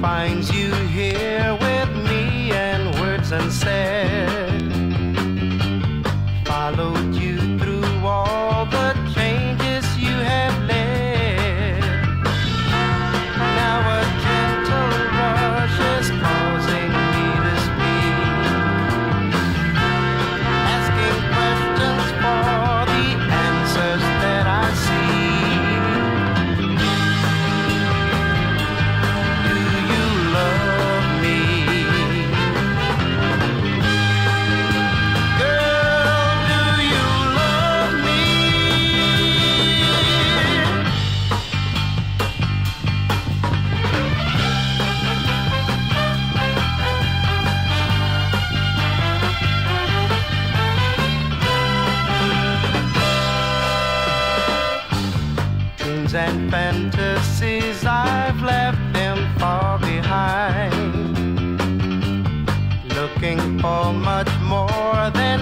finds you here with me and words unsaid. and fantasies, I've left them far behind. Looking for much more than.